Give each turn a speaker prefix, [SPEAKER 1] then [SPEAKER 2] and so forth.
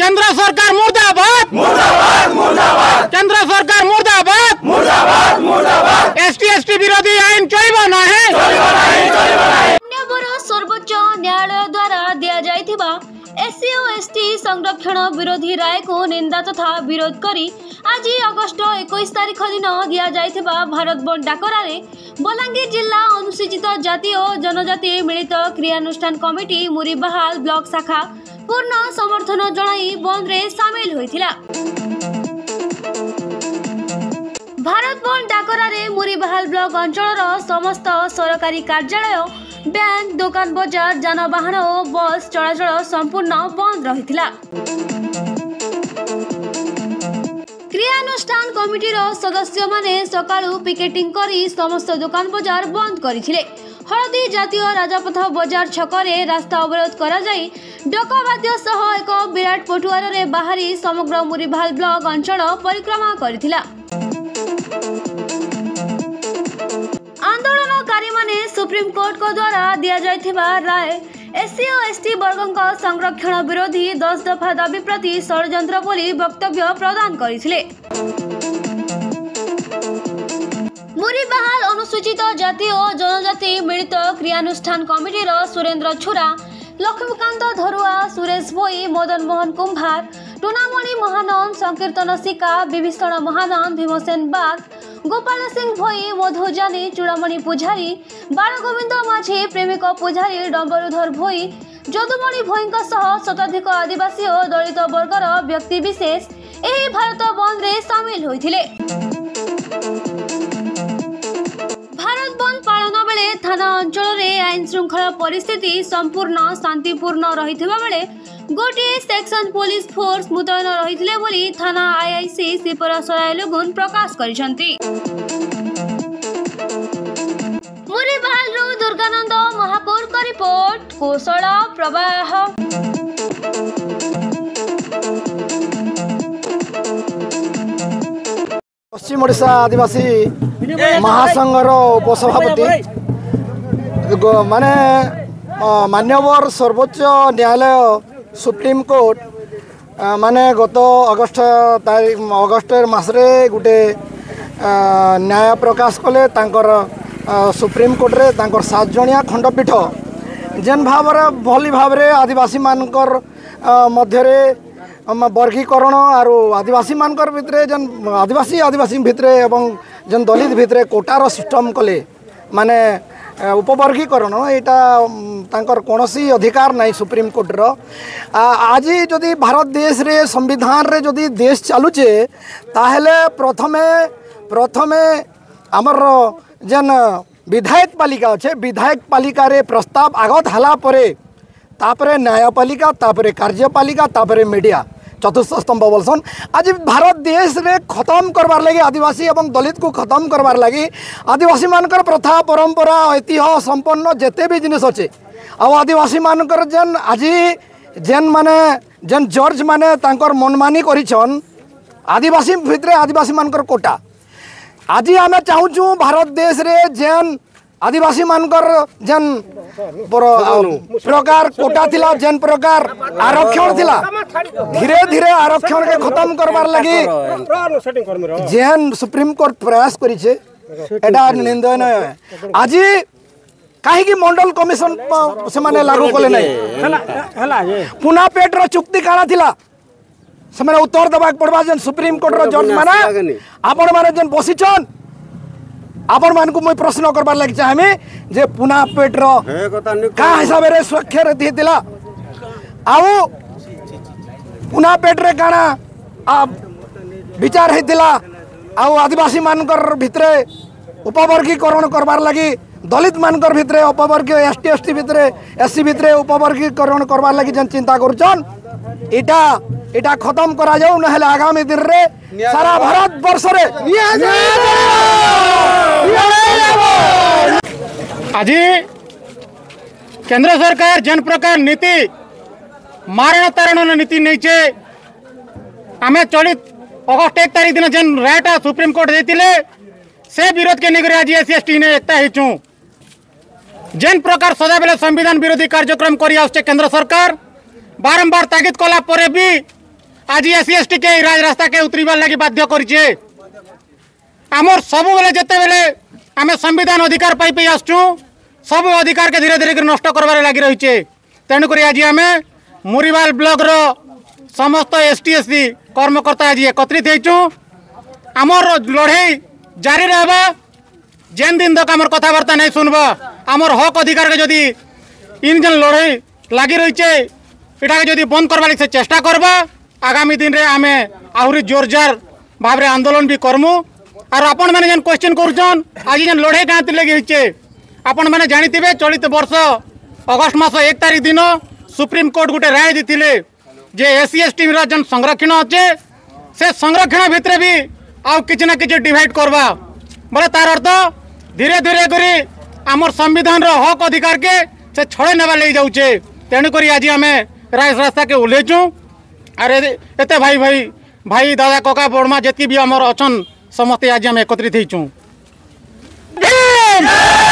[SPEAKER 1] केंद्र सरकार मुर्दाबाद मुर्दाबाद मुर्दाबाद केंद्र सरकार मुर्दाबाद मुर्दाबाद मुर्दाबाद एसटी एसटी विरोधी आईन चलना ना है
[SPEAKER 2] सर्वोच्च न्यायालय द्वारा दिया जाइथिबा एससी ओ एसटी संरक्षण विरोधी राय को निंदा तथा विरोध करी आज अगस्ट 21 तारीख दिन दिया जाइथिबा भारत बंद डाकरा रे বলাঙ্গীর জেলা অনুসূচিত জাতি ও জনজাতি মিলিত ক্রিয়ানুষ্ঠান কমিটি মুরিবাহাল ব্লক শাখা ପୂର୍ଣ୍ଣ ସମର୍ଥନ ଜଣାଇ ବନ୍ଦରେ ସାମିଲ ହୋଇଥିଲା ଭାରତ ବନ୍ଦ ଡାକରାରେ ମୁରିବାହାଲ ବ୍ଲକ ଅଞ୍ଚଳର ସମସ୍ତ ସରକାରୀ କାର୍ଯ୍ୟାଳୟ ବ୍ୟାଙ୍କ ଦୋକାନ ବଜାର ଯାନବାହନ ଓ ବସ୍ ଚଳାଚଳ ସମ୍ପୂର୍ଣ୍ଣ ବନ୍ଦ ରହିଥିଲା ক্রিয়ানুষ্ঠান কমিটির সদস্য মানে সকাল পিকেটিং করে সমস্ত দোকান বজার বন্ধ করে ହଳଦୀ ଜାତୀୟ ରାଜପଥ ବଜାର ଛକରେ ରାସ୍ତା ଅବରୋଧ କରାଯାଇ ଡକବାଦ୍ୟ ସହ ଏକ ବିରାଟ ପଟୁଆରରେ ବାହାରି ସମଗ୍ର ମୁରିଭାଲ ବ୍ଲକ ଅଞ୍ଚଳ ପରିକ୍ରମା କରିଥିଲା ଆନ୍ଦୋଳନକାରୀମାନେ ସୁପ୍ରିମକୋର୍ଟଙ୍କ ଦ୍ୱାରା ଦିଆଯାଇଥିବା ରାୟ এসসি ও এসটি বর্গঙ্ক সংরক্ষণ বিরোধী দশ দফা দাবি প্রতি ষড়যন্ত্র বলে বক্তব্য প্রদান করেছিলেন મુરીબહાલ অনুসূচিত জাতি ও জনজাতি মিলিত ক্রিয়ানুষ্ঠান কমিটির সুরেন্দ্র છુરા লক্ষ্মীকান্ত ধরুয়া সুরেশ ভোই মদন মোহন কুম্ভার টুনামণি মহানন্দ সংকীর্তন শিকা বিভীষণ মহানন্দ ভীমসেন বাগ গোপাল সিং ভোই মধু জানি চূড়ামণি পূজারি বালগোবিন্দ মাঝি প্রেমিক পূজারি ডম্বরুধর ভোই যদুমণি ভোইঙ্ক সহ শতাধিক আদিবাসী ও দলিত বর্গর ব্যক্তিবিশেষ এই ভারত বন্ধে সামিল হয়েছিলেন ଉତ୍ପାଦନ ଅଞ୍ଚଳରେ ଆଇନ ଶୃଙ୍ଖଳା ପରିସ୍ଥିତି ସମ୍ପୂର୍ଣ୍ଣ ଶାନ୍ତିପୂର୍ଣ୍ଣ ରହିଥିବା ବେଳେ ଗୋଟିଏ ସେକ୍ସନ ପୋଲିସ ଫୋର୍ସ ମୁତୟନ ରହିଥିଲେ ବୋଲି ଥାନା ଆଇଆଇସି ଶ୍ରୀପର ସରାଇ ଲୁଗୁନ ପ୍ରକାଶ କରିଛନ୍ତି
[SPEAKER 3] ପଶ୍ଚିମ ଓଡ଼ିଶା ଆଦିବାସୀ ମହାସଂଘର ଉପସଭାପତି ମାନେ ମାନ୍ୟବର ସର୍ବୋଚ୍ଚ ନ୍ୟାୟାଳୟ ସୁପ୍ରିମକୋର୍ଟ ମାନେ ଗତ ଅଗଷ୍ଟ ତାରିଖ ଅଗଷ୍ଟ ମାସରେ ଗୋଟେ ନ୍ୟାୟ ପ୍ରକାଶ କଲେ ତାଙ୍କର ସୁପ୍ରିମକୋର୍ଟରେ ତାଙ୍କର ସାତ ଜଣିଆ ଖଣ୍ଡପୀଠ ଯେନ୍ ଭାବରେ ଭଲି ଭାବରେ ଆଦିବାସୀମାନଙ୍କର ମଧ୍ୟରେ ବର୍ଗୀକରଣ ଆରୁ ଆଦିବାସୀମାନଙ୍କର ଭିତରେ ଯେନ୍ ଆଦିବାସୀ ଆଦିବାସୀ ଭିତରେ ଏବଂ ଯେନ୍ ଦଲିତ ଭିତରେ କୋଟାର ସିଷ୍ଟମ୍ କଲେ ମାନେ উপবর্গীকরণ এটা তাঁর কোণী অধিকার নাই সুপ্রিমকোর্টর আজ যদি ভারত দেশে সংবিধানরে যদি দেশ চালুছে তাহলে প্রথমে প্রথমে আমার যেন বিধায়ক পালিকা অছে বিধায়ক পালিকার প্রস্তাব আগত হলা পরে তাপরে ন্যায়পালিকা তাপরে কার্যপালিকা তাপরে মিডিয়া চতুর্থ স্তম্ভ বলসন আজ ভারত দেশে খতম করবার লাগে আদিবাসী এবং দলিতকু খতম করবার লাগে আদিবাসী মানকর প্রথা পরম্পরা ঐতিহ্য সম্পন্ন যেতে বি জিনিস অছে আদিবাসী মানকর যেন আজি যেন মানে যেন জর্জ মানে তাঁকর মনমানি করিছন আদিবাসী ভিতরে আদিবাসী মানকর কোটা আজি আমি চাহুছু ভারত দেশে যেন আদিবাসী মানকর যেন প্রকার কোটা লা যেন প্রকার আরক্ষণ লা ধীরে ধীরে আরক্ষণ কে খতম করবার লাগি যেন সুপ্রিম কোর্ট প্রয়াস করেছে এটা নিন্দনীয় আজি কাহিকি মন্ডল কমিশন সেমানে লাগু কলে নাই র চুক্তি কানা লা সেমানে উত্তর দেবাক পড়বা যেন সুপ্রিম কোর্টর জজ মানে আপন মানে যেন বসিছন আপন মানুষ মুই প্রশ্ন করবার লাগি চাহিমি যে পুনা পেটর কাঁ হিসাবে স্বাক্ষর দিয়েছিল আউ পুনা পেটরে কাণা বিচার হয়েছিল আউ আদিবাসী মানকর ভিতরে উপবর্গীকরণ করবার লাগি দলিত মানকর ভিতরে উপবর্গীয় এসটি এসটি ভিতরে এসসি ভিতরে উপবর্গীকরণ করবার লাগি যেন চিন্তা করছন এটা এটা খতম করা যাও নহলে আগামী দিনরে সারা ভারতবর্ষরে নিয়ে
[SPEAKER 1] आज केन्द्र सरकार जन प्रकार नीति मारण तारण नीति नहीं चे आम चलित अगस्ट एक तारीख दिन जेन रायटा सुप्रीम कोर्ट देते से विरोध के नहीं आज एस एस टी एकता जेन प्रकार सदा बेले संविधान विरोधी कार्यक्रम कर केंद्र सरकार बारंबार तागिद कलापर भी आज एस सी एस टी के राजरास्ता के उतरवार लगी बाध्य करे আমার সবুলে যেতবে আমি সংবিধান অধিকার পাইপাই আসছু সব অধিকারকে ধীরে ধীরে নষ্ট করবার লাগি রয়েছে তেণুক আজ আমি মুরিবাল ব্লকর সমস্ত এসটি এসসি কর্মকর্তা আজ একত্রিত হয়েছু আমার লড়াই জারি রহব যেন দিন তক আমার কথাবার্তা নাই শুনব আমার হক অধিকারকে যদি ইন যেন লড়াই লাগি রয়েছে এটাকে যদি বন্ধ করবার সে চেষ্টা করব আগামী দিনে আমি আহরি জোরজার ভাবে আন্দোলন বি করমু आर आपण मैंने जन क्वेश्चन कर लड़े गाँ थी लगी आपण मैंने जानते चलित बर्ष अगस्ट मस एक तारीख दिन सुप्रीमकोर्ट गोटे राय दी थे जे एससी एस टीम जन संरक्षण अच्छे से संरक्षण भितर भी आउ कि ना कि डिड करवा बोले तार अर्थ धीरे धीरे कर आम संविधान हक अधिकार के से छड़े नवा ले जाऊे तेणुक आज आम राय रास्ता के ओल्लैचू आर एत भाई भाई भाई दादा कका बड़मा जितकी भी आम अच्छा ସମସ୍ତେ ଆଜି ଆମେ ଏକତ୍ରିତ ହେଇଛୁ